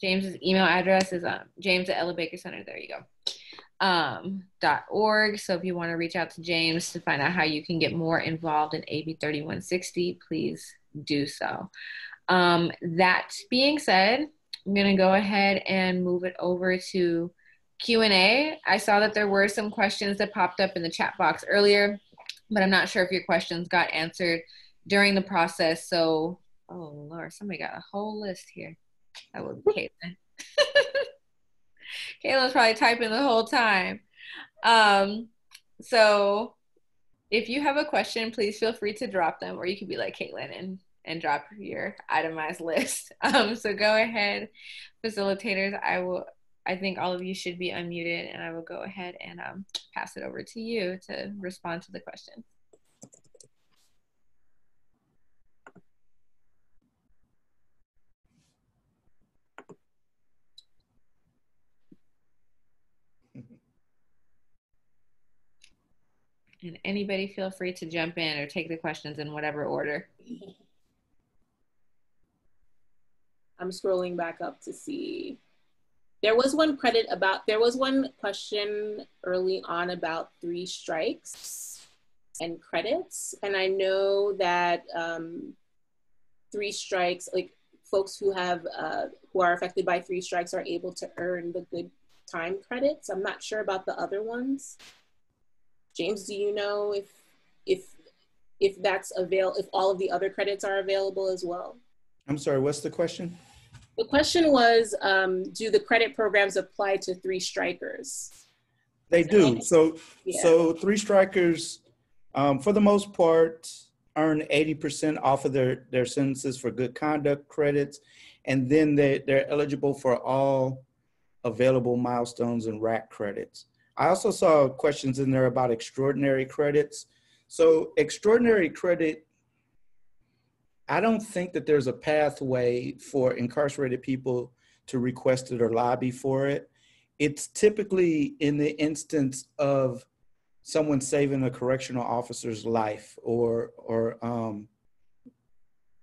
Speaker 1: James's email address is um, James at Ella Baker Center. There you go. Um, dot org. So if you want to reach out to James to find out how you can get more involved in AB 3160, please do so. Um, that being said, I'm going to go ahead and move it over to Q&A. I saw that there were some questions that popped up in the chat box earlier, but I'm not sure if your questions got answered during the process. So, oh Lord, somebody got a whole list here. That would be Caitlin. Caitlin's probably typing the whole time. Um, so if you have a question, please feel free to drop them, or you could be like Caitlin and and drop your itemized list. Um, so go ahead, facilitators. I will I think all of you should be unmuted and I will go ahead and um, pass it over to you to respond to the question. And anybody feel free to jump in or take the questions in whatever order.
Speaker 2: I'm scrolling back up to see there was one credit about, there was one question early on about three strikes and credits. And I know that um, three strikes, like folks who have, uh, who are affected by three strikes are able to earn the good time credits. I'm not sure about the other ones. James, do you know if, if, if that's avail, if all of the other credits are available as well?
Speaker 4: I'm sorry, what's the question?
Speaker 2: The question was, um, do the credit programs apply to three strikers?
Speaker 4: They do. So, yeah. so three strikers, um, for the most part, earn 80% off of their, their sentences for good conduct credits. And then they, they're eligible for all available milestones and RAC credits. I also saw questions in there about extraordinary credits. So extraordinary credit I don't think that there's a pathway for incarcerated people to request it or lobby for it. It's typically in the instance of someone saving a correctional officer's life or or um,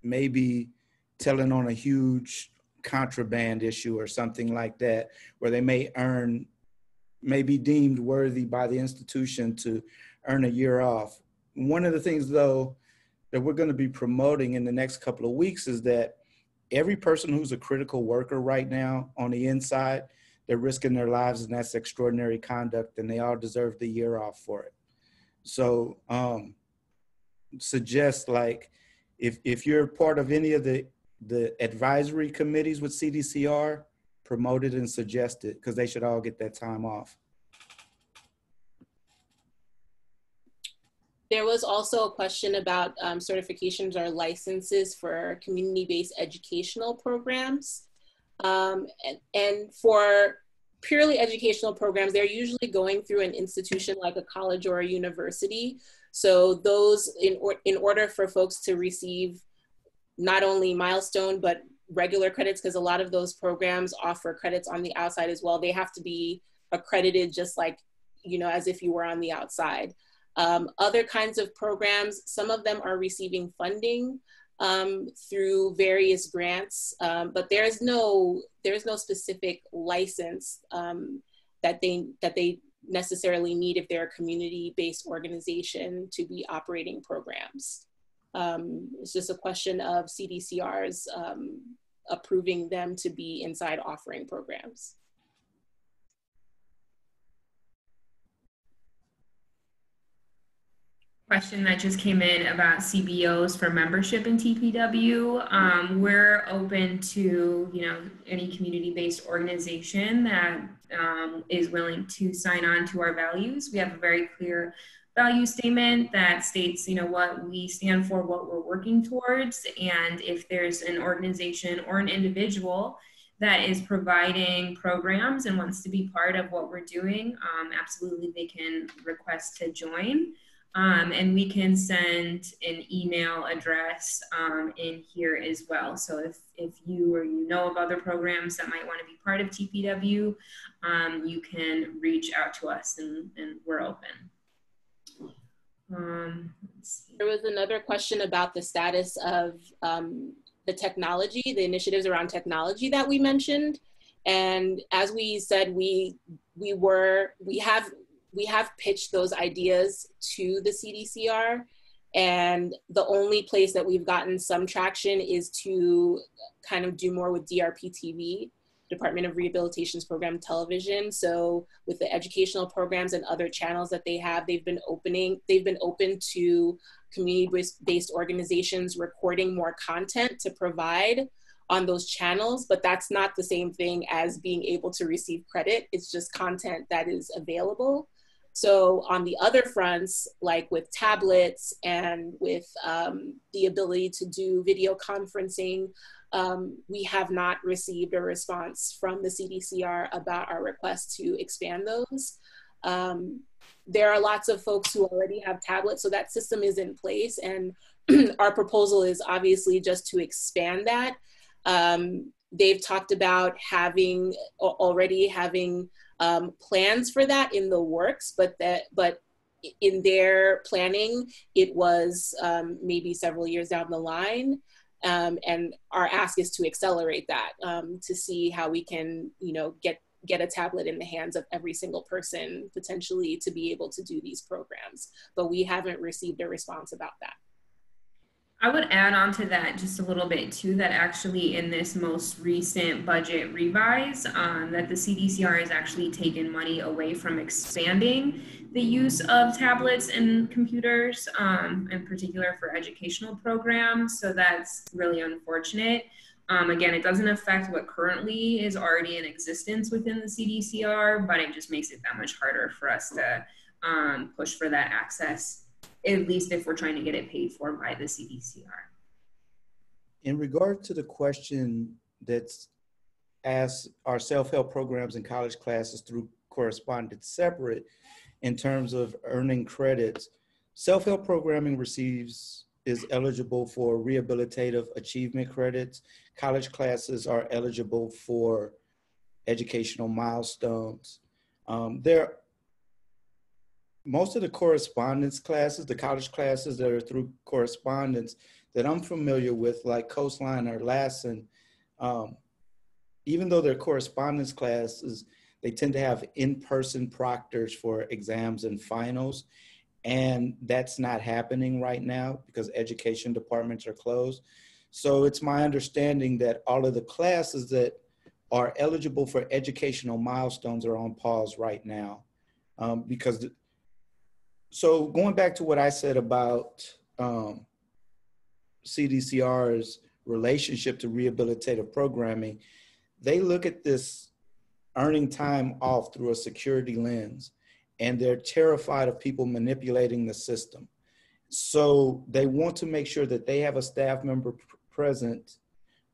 Speaker 4: maybe telling on a huge contraband issue or something like that where they may earn may be deemed worthy by the institution to earn a year off one of the things though that we're going to be promoting in the next couple of weeks is that every person who's a critical worker right now on the inside, they're risking their lives and that's extraordinary conduct and they all deserve the year off for it. So um, suggest like if, if you're part of any of the, the advisory committees with CDCR, promote it and suggested because they should all get that time off.
Speaker 2: There was also a question about um, certifications or licenses for community-based educational programs. Um, and, and for purely educational programs, they're usually going through an institution like a college or a university. So those, in, or, in order for folks to receive not only milestone, but regular credits, because a lot of those programs offer credits on the outside as well, they have to be accredited just like, you know, as if you were on the outside. Um, other kinds of programs, some of them are receiving funding um, through various grants, um, but there's no there's no specific license um, that they that they necessarily need if they're a community-based organization to be operating programs. Um, it's just a question of CDCR's um, approving them to be inside offering programs.
Speaker 3: question that just came in about CBOs for membership in TPW. Um, we're open to you know any community-based organization that um, is willing to sign on to our values. We have a very clear value statement that states you know what we stand for, what we're working towards, and if there's an organization or an individual that is providing programs and wants to be part of what we're doing, um, absolutely they can request to join. Um, and we can send an email address um, in here as well. So if, if you or you know of other programs that might want to be part of TPW, um, you can reach out to us and, and we're open.
Speaker 2: Um, there was another question about the status of um, the technology, the initiatives around technology that we mentioned. And as we said, we we were we have we have pitched those ideas to the CDCR, and the only place that we've gotten some traction is to kind of do more with DRP TV, Department of Rehabilitation's program television. So with the educational programs and other channels that they have, they've been opening, they've been open to community-based organizations recording more content to provide on those channels, but that's not the same thing as being able to receive credit. It's just content that is available. So on the other fronts, like with tablets and with um, the ability to do video conferencing, um, we have not received a response from the CDCR about our request to expand those. Um, there are lots of folks who already have tablets, so that system is in place. And our proposal is obviously just to expand that. Um, they've talked about having already having um, plans for that in the works, but that but in their planning, it was um, maybe several years down the line. Um, and our ask is to accelerate that um, to see how we can, you know, get get a tablet in the hands of every single person potentially to be able to do these programs. But we haven't received a response about that.
Speaker 3: I would add on to that just a little bit too that actually in this most recent budget revise um, that the CDCR has actually taken money away from expanding the use of tablets and computers um, in particular for educational programs. So that's really unfortunate. Um, again it doesn't affect what currently is already in existence within the CDCR but it just makes it that much harder for us to um, push for that access at least if we're trying to get it paid for by the CDCR.
Speaker 4: In regard to the question that's asked, are self-help programs and college classes through correspondence separate in terms of earning credits? Self-help programming receives is eligible for rehabilitative achievement credits. College classes are eligible for educational milestones. Um, there most of the correspondence classes, the college classes that are through correspondence that I'm familiar with, like Coastline or Lassen, um, even though they're correspondence classes, they tend to have in-person proctors for exams and finals. And that's not happening right now because education departments are closed. So it's my understanding that all of the classes that are eligible for educational milestones are on pause right now um, because so going back to what I said about um, CDCR's relationship to rehabilitative programming, they look at this earning time off through a security lens, and they're terrified of people manipulating the system. So they want to make sure that they have a staff member present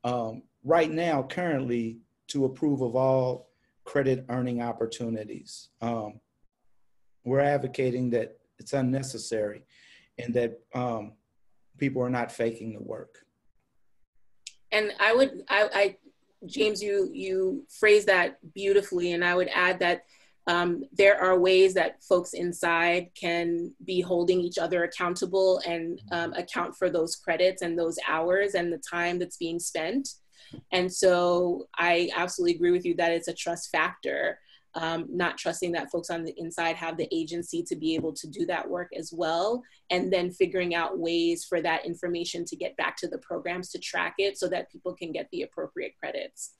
Speaker 4: um, right now, currently, to approve of all credit earning opportunities. Um, we're advocating that it's unnecessary and that um, people are not faking the work.
Speaker 2: And I would, I, I James, you you phrase that beautifully, and I would add that um, there are ways that folks inside can be holding each other accountable and um, account for those credits and those hours and the time that's being spent. And so I absolutely agree with you that it's a trust factor um, not trusting that folks on the inside have the agency to be able to do that work as well, and then figuring out ways for that information to get back to the programs to track it so that people can get the appropriate credits.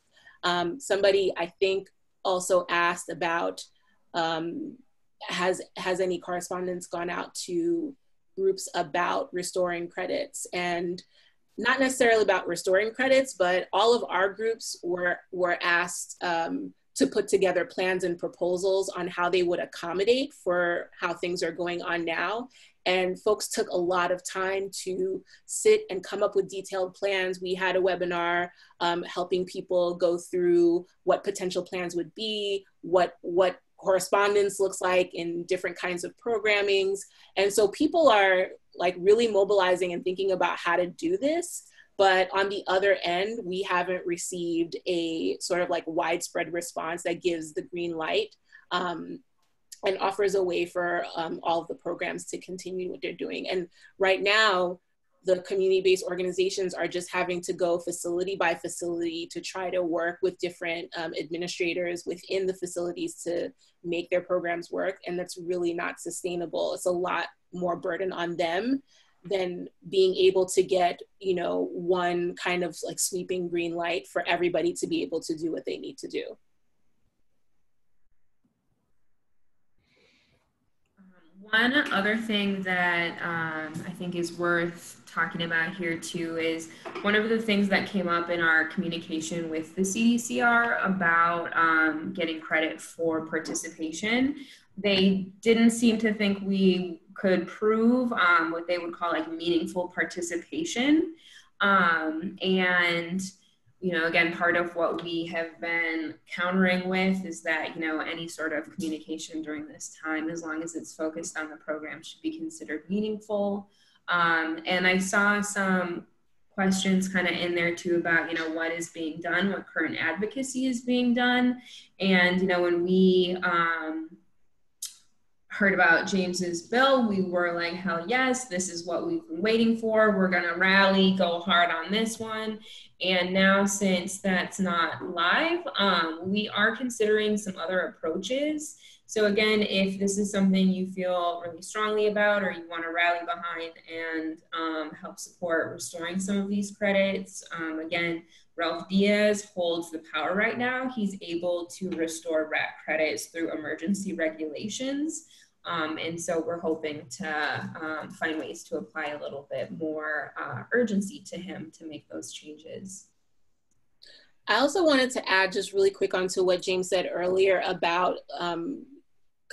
Speaker 2: Um, somebody I think also asked about um, has has any correspondence gone out to groups about restoring credits and not necessarily about restoring credits, but all of our groups were, were asked um, to put together plans and proposals on how they would accommodate for how things are going on now. And folks took a lot of time to sit and come up with detailed plans. We had a webinar um, helping people go through what potential plans would be, what, what correspondence looks like in different kinds of programmings. And so people are like really mobilizing and thinking about how to do this. But on the other end, we haven't received a sort of like widespread response that gives the green light um, and offers a way for um, all of the programs to continue what they're doing. And right now, the community-based organizations are just having to go facility by facility to try to work with different um, administrators within the facilities to make their programs work and that's really not sustainable it's a lot more burden on them than being able to get you know one kind of like sweeping green light for everybody to be able to do what they need to do
Speaker 3: One other thing that um, I think is worth talking about here too is one of the things that came up in our communication with the CDCR about um, getting credit for participation. They didn't seem to think we could prove um, what they would call like meaningful participation. Um, and you know, again, part of what we have been countering with is that, you know, any sort of communication during this time, as long as it's focused on the program, should be considered meaningful. Um, and I saw some questions kind of in there too about, you know, what is being done, what current advocacy is being done. And, you know, when we, um, heard about James's bill, we were like, hell yes, this is what we've been waiting for. We're going to rally, go hard on this one. And now, since that's not live, um, we are considering some other approaches. So, again, if this is something you feel really strongly about or you want to rally behind and um, help support restoring some of these credits, um, again, Ralph Diaz holds the power right now. He's able to restore RAC credits through emergency regulations. Um, and so we're hoping to um, find ways to apply a little bit more uh, urgency to him to make those changes.
Speaker 2: I also wanted to add just really quick onto what James said earlier about, because um,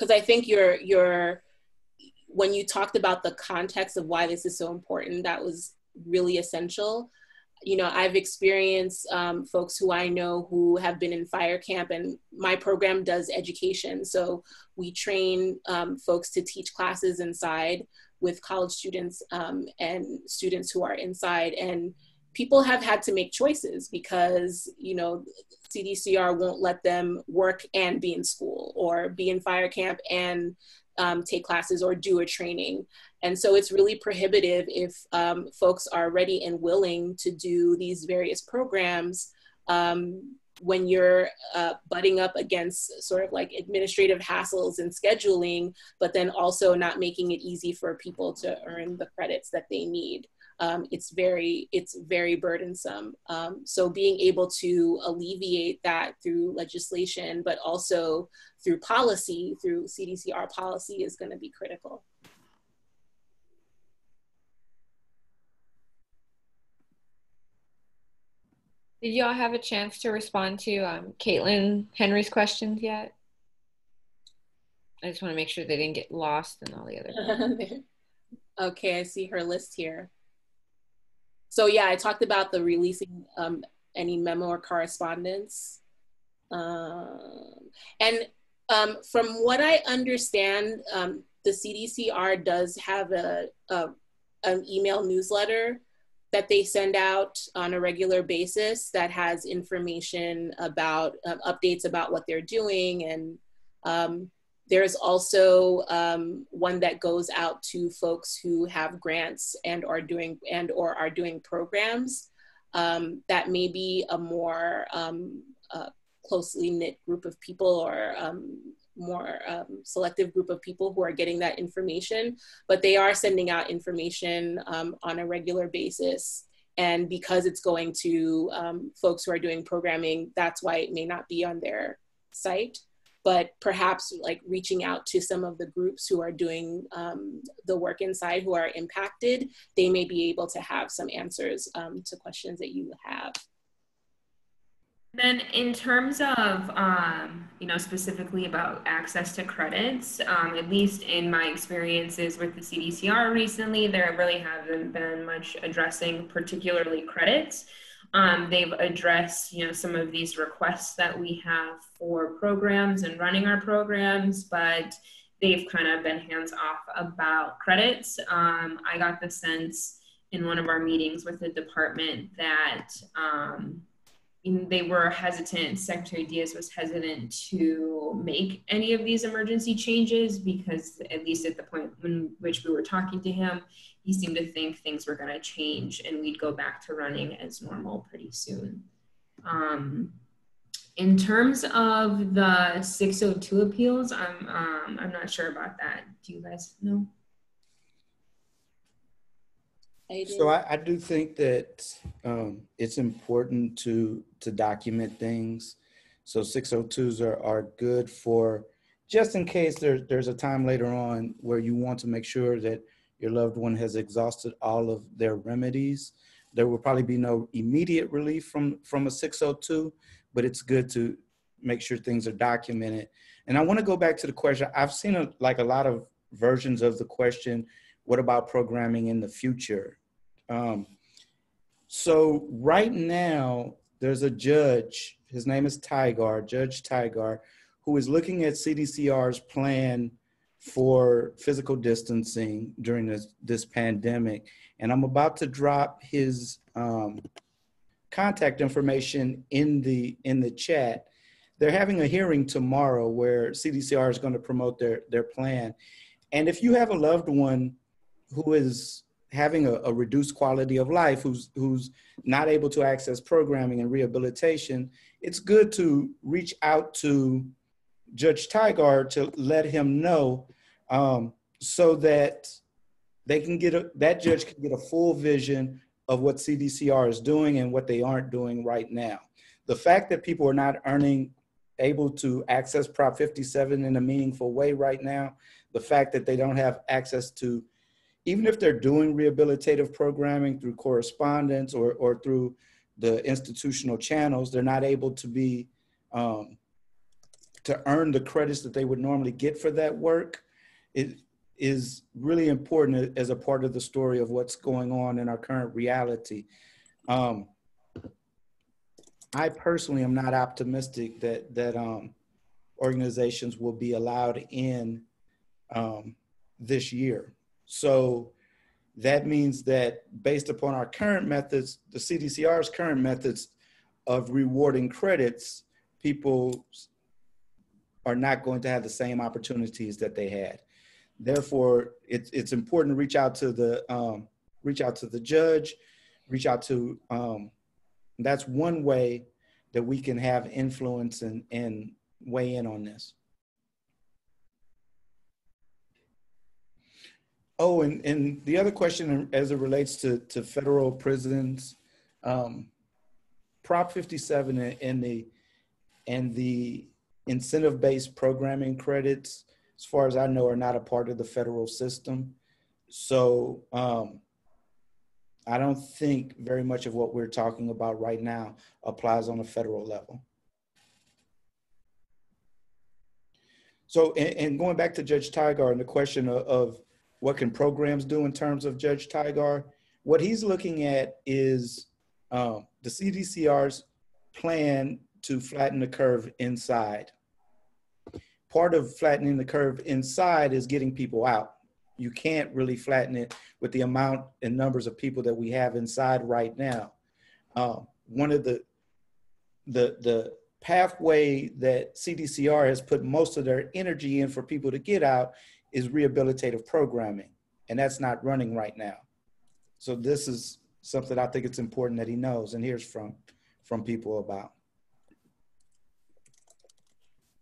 Speaker 2: I think you're, you're, when you talked about the context of why this is so important, that was really essential you know, I've experienced um, folks who I know who have been in fire camp, and my program does education. So we train um, folks to teach classes inside with college students um, and students who are inside. And people have had to make choices because, you know, CDCR won't let them work and be in school or be in fire camp and um, take classes or do a training. And so it's really prohibitive if um, folks are ready and willing to do these various programs um, when you're uh, butting up against sort of like administrative hassles and scheduling, but then also not making it easy for people to earn the credits that they need. Um, it's very it's very burdensome. Um, so being able to alleviate that through legislation, but also through policy, through CDCR policy, is going to be critical.
Speaker 1: Did y'all have a chance to respond to um, Caitlin Henry's questions yet? I just want to make sure they didn't get lost in all the other.
Speaker 2: okay, I see her list here. So yeah, I talked about the releasing um, any memo or correspondence. Um, and um, from what I understand, um, the CDCR does have a, a, an email newsletter that they send out on a regular basis that has information about um, updates about what they're doing. And um, there's also um, one that goes out to folks who have grants and are doing and or are doing programs um, that may be a more um, uh, closely knit group of people or um, more um, selective group of people who are getting that information, but they are sending out information um, on a regular basis. And because it's going to um, folks who are doing programming, that's why it may not be on their site. but perhaps like reaching out to some of the groups who are doing um, the work inside who are impacted, they may be able to have some answers um, to questions that you have.
Speaker 3: Then, in terms of, um, you know, specifically about access to credits, um, at least in my experiences with the CDCR recently, there really haven't been much addressing particularly credits. Um, they've addressed, you know, some of these requests that we have for programs and running our programs, but they've kind of been hands off about credits. Um, I got the sense in one of our meetings with the department that um, they were hesitant, Secretary Diaz was hesitant to make any of these emergency changes because, at least at the point in which we were talking to him, he seemed to think things were going to change and we'd go back to running as normal pretty soon. Um, in terms of the 602 appeals, I'm, um, I'm not sure about that. Do you guys know?
Speaker 4: So I, I, do think that um, it's important to to document things. So 602s are, are good for just in case there, there's a time later on where you want to make sure that your loved one has exhausted all of their remedies. There will probably be no immediate relief from, from a 602, but it's good to make sure things are documented. And I want to go back to the question. I've seen a, like a lot of versions of the question, what about programming in the future? Um, so right now, there's a judge, his name is Tigar, Judge Tigar, who is looking at CDCR's plan for physical distancing during this, this pandemic. And I'm about to drop his um, contact information in the, in the chat. They're having a hearing tomorrow where CDCR is going to promote their, their plan. And if you have a loved one who is having a, a, reduced quality of life who's who's not able to access programming and rehabilitation it's good to reach out to judge tigar to let him know um, so that they can get a, that judge can get a full vision of what cdcr is doing and what they aren't doing right now. The fact that people are not earning able to access prop 57 in a meaningful way right now the fact that they don't have access to even if they're doing rehabilitative programming through correspondence or, or through the institutional channels, they're not able to be, um, to earn the credits that they would normally get for that work. It is really important as a part of the story of what's going on in our current reality. Um, I personally am not optimistic that, that um, organizations will be allowed in um, this year. So that means that based upon our current methods, the CDCR's current methods of rewarding credits, people are not going to have the same opportunities that they had. Therefore, it's, it's important to reach out to the um, reach out to the judge, reach out to. Um, that's one way that we can have influence and, and weigh in on this. Oh, and, and the other question as it relates to, to federal prisons, um, Prop 57 and the and the incentive-based programming credits, as far as I know, are not a part of the federal system. So um, I don't think very much of what we're talking about right now applies on a federal level. So, and, and going back to Judge Tigar and the question of, of what can programs do in terms of Judge Tigar? What he's looking at is um, the CDCR's plan to flatten the curve inside. Part of flattening the curve inside is getting people out. You can't really flatten it with the amount and numbers of people that we have inside right now. Um, one of the the the pathway that CDCR has put most of their energy in for people to get out is rehabilitative programming, and that's not running right now. So this is something I think it's important that he knows and hears from from people about.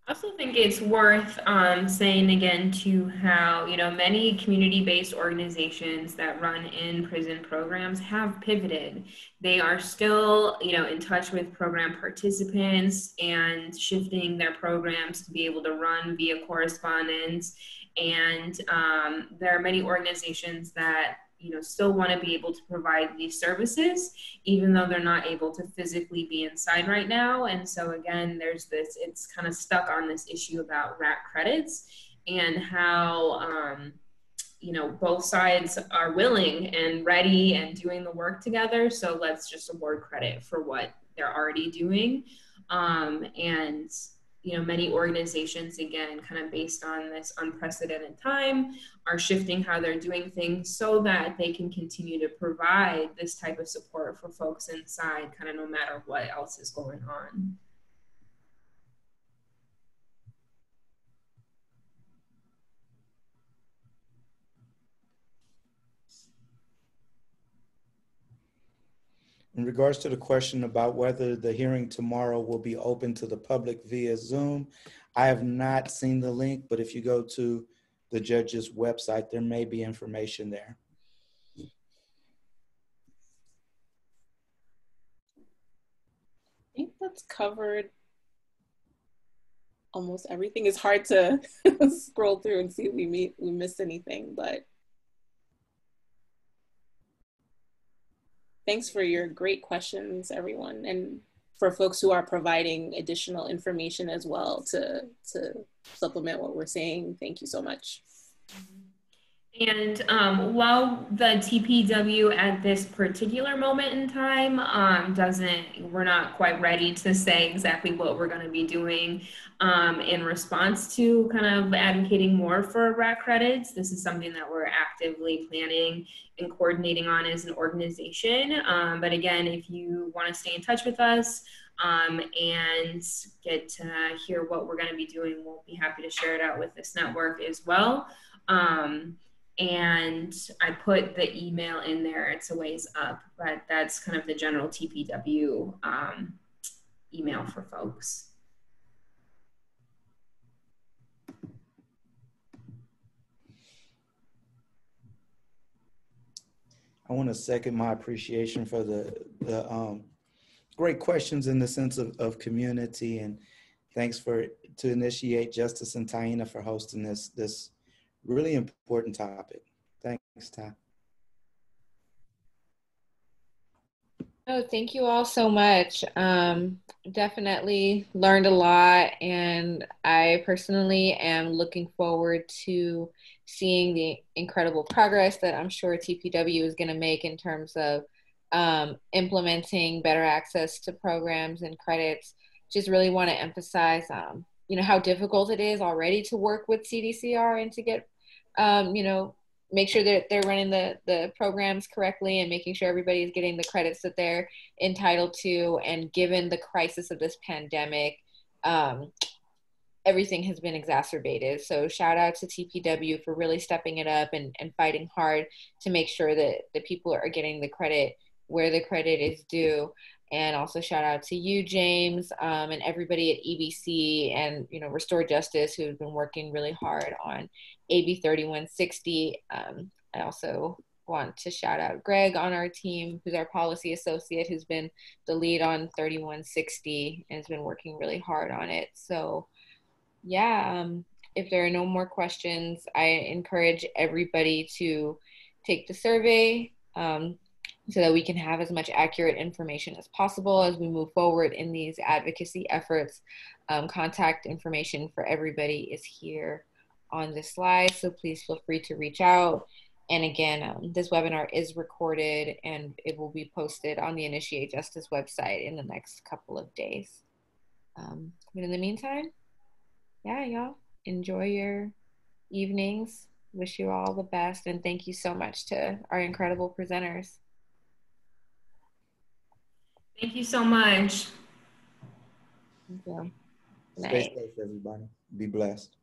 Speaker 3: I also think it's worth um, saying again to how you know many community-based organizations that run in prison programs have pivoted. They are still you know in touch with program participants and shifting their programs to be able to run via correspondence. And um, there are many organizations that you know still want to be able to provide these services even though they're not able to physically be inside right now. And so again there's this it's kind of stuck on this issue about RAC credits and how um, you know both sides are willing and ready and doing the work together. So let's just award credit for what they're already doing. Um, and you know many organizations again kind of based on this unprecedented time are shifting how they're doing things so that they can continue to provide this type of support for folks inside kind of no matter what else is going on
Speaker 4: In regards to the question about whether the hearing tomorrow will be open to the public via Zoom, I have not seen the link, but if you go to the judge's website, there may be information there.
Speaker 2: I think that's covered almost everything. It's hard to scroll through and see if we meet we missed anything, but thanks for your great questions, everyone, and for folks who are providing additional information as well to, to supplement what we're saying. Thank you so much.
Speaker 3: And um, while the TPW at this particular moment in time um, doesn't, we're not quite ready to say exactly what we're going to be doing um, in response to kind of advocating more for RAC credits. This is something that we're actively planning and coordinating on as an organization. Um, but again, if you want to stay in touch with us, um, and get to hear what we're going to be doing. We'll be happy to share it out with this network as well. Um, and I put the email in there. It's a ways up, but that's kind of the general TPW um, email for folks.
Speaker 4: I want to second my appreciation for the, the um, great questions in the sense of, of community and thanks for to initiate Justice and Taina for hosting this this really important topic. Thanks, Ty.
Speaker 1: Oh, thank you all so much. Um, definitely learned a lot, and I personally am looking forward to seeing the incredible progress that I'm sure TPW is going to make in terms of um, implementing better access to programs and credits. Just really want to emphasize, um, you know, how difficult it is already to work with CDCR and to get, um, you know, make sure that they're running the the programs correctly and making sure everybody is getting the credits that they're entitled to and given the crisis of this pandemic um, everything has been exacerbated. So shout out to tpw for really stepping it up and, and fighting hard to make sure that the people are getting the credit where the credit is due and also shout out to you james um, and everybody at ebc and you know restore justice who've been working really hard on AB 3160. Um, I also want to shout out Greg on our team, who's our policy associate, who's been the lead on 3160 and has been working really hard on it. So, yeah, um, if there are no more questions, I encourage everybody to take the survey um, so that we can have as much accurate information as possible as we move forward in these advocacy efforts. Um, contact information for everybody is here on this slide, so please feel free to reach out. And again, um, this webinar is recorded and it will be posted on the Initiate Justice website in the next couple of days. Um, but in the meantime, yeah, y'all enjoy your evenings. Wish you all the best and thank you so much to our incredible presenters.
Speaker 3: Thank you so much.
Speaker 1: Thank you.
Speaker 4: Stay safe, everybody. Be blessed.